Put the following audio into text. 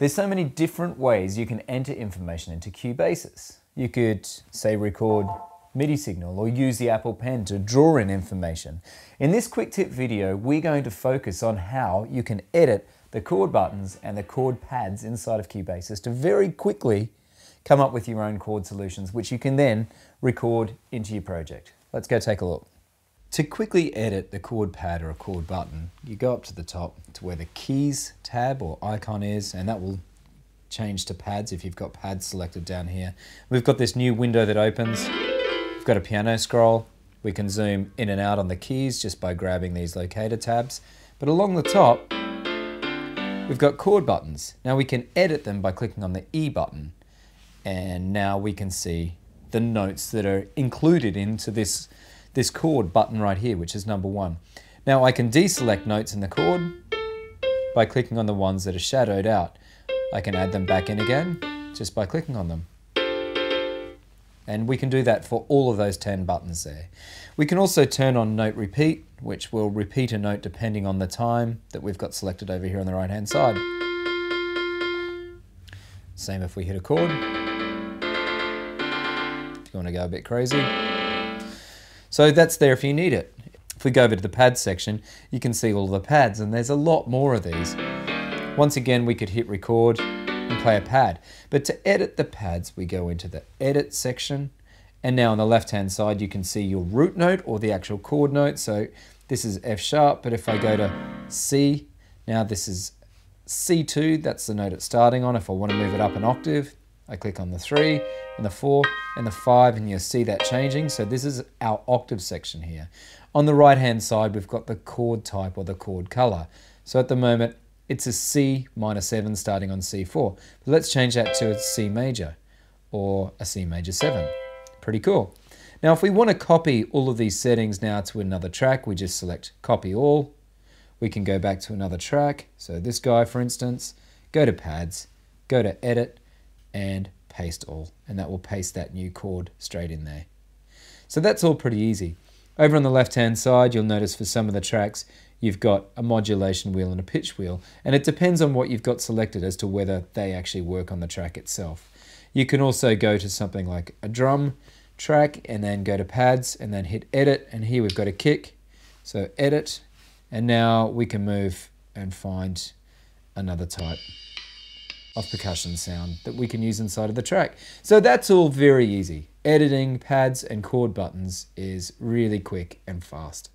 There's so many different ways you can enter information into Cubasis. You could say record MIDI signal or use the Apple Pen to draw in information. In this quick tip video, we're going to focus on how you can edit the chord buttons and the chord pads inside of Cubasis to very quickly come up with your own chord solutions, which you can then record into your project. Let's go take a look. To quickly edit the chord pad or a chord button, you go up to the top to where the keys tab or icon is, and that will change to pads if you've got pads selected down here. We've got this new window that opens. We've got a piano scroll. We can zoom in and out on the keys just by grabbing these locator tabs. But along the top, we've got chord buttons. Now we can edit them by clicking on the E button. And now we can see the notes that are included into this this chord button right here, which is number one. Now I can deselect notes in the chord by clicking on the ones that are shadowed out. I can add them back in again just by clicking on them. And we can do that for all of those 10 buttons there. We can also turn on note repeat, which will repeat a note depending on the time that we've got selected over here on the right hand side. Same if we hit a chord. If you want to go a bit crazy. So that's there if you need it. If we go over to the pads section, you can see all the pads and there's a lot more of these. Once again, we could hit record and play a pad. But to edit the pads, we go into the edit section. And now on the left-hand side, you can see your root note or the actual chord note. So this is F sharp, but if I go to C, now this is C2, that's the note it's starting on. If I want to move it up an octave, I click on the three and the four and the five and you'll see that changing. So this is our octave section here. On the right hand side, we've got the chord type or the chord color. So at the moment, it's a C minor seven starting on C4. But let's change that to a C major or a C major seven. Pretty cool. Now, if we want to copy all of these settings now to another track, we just select copy all. We can go back to another track. So this guy, for instance, go to pads, go to edit, and paste all, and that will paste that new chord straight in there. So that's all pretty easy. Over on the left hand side, you'll notice for some of the tracks, you've got a modulation wheel and a pitch wheel, and it depends on what you've got selected as to whether they actually work on the track itself. You can also go to something like a drum track and then go to pads and then hit edit, and here we've got a kick. So edit, and now we can move and find another type of percussion sound that we can use inside of the track. So that's all very easy. Editing pads and chord buttons is really quick and fast.